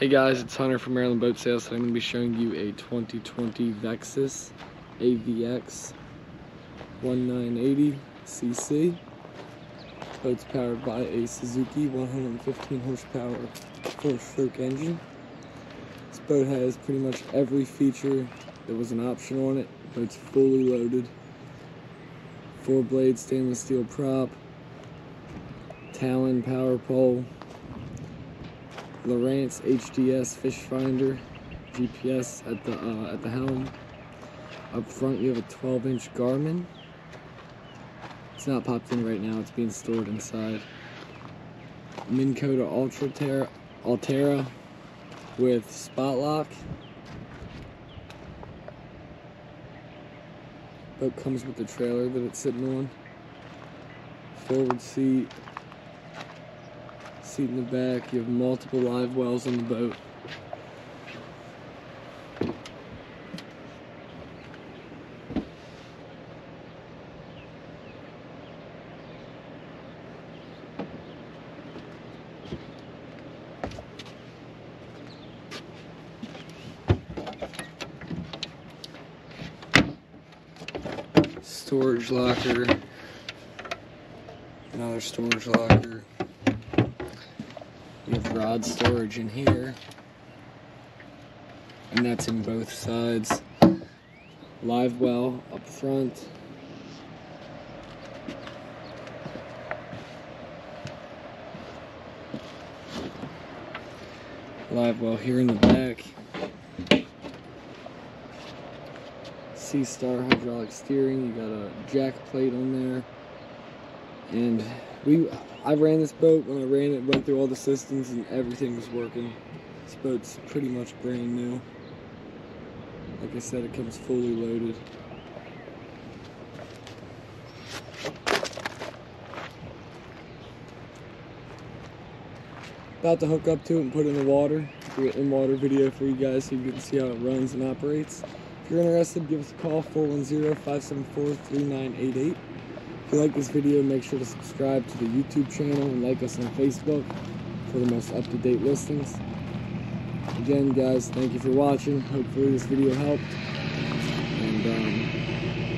Hey guys, it's Hunter from Maryland Boat Sales. Today I'm going to be showing you a 2020 Vexus AVX 1980 cc. This boat's powered by a Suzuki 115 horsepower four-stroke engine. This boat has pretty much every feature that was an option on it. Boat's fully loaded. Four blade stainless steel prop, Talon power pole, Lowrance HDS fish finder, GPS at the uh, at the helm. Up front you have a 12 inch Garmin. It's not popped in right now, it's being stored inside. Minn Kota Ultra Altera with spot lock. Boat comes with the trailer that it's sitting on. Forward seat, seat in the back. You have multiple live wells on the boat. Storage locker. Another storage locker. We have rod storage in here. And that's in both sides. Live well up front. Live well here in the back. SeaStar hydraulic steering. You got a jack plate on there. And we I ran this boat when I ran it, went through all the systems and everything was working. This boat's pretty much brand new. Like I said, it comes fully loaded. About to hook up to it and put it in the water. Do an in-water video for you guys so you can see how it runs and operates. If you're interested, give us a call, 410-574-3988. If you like this video, make sure to subscribe to the YouTube channel and like us on Facebook for the most up-to-date listings. Again, guys, thank you for watching. Hopefully this video helped. And um,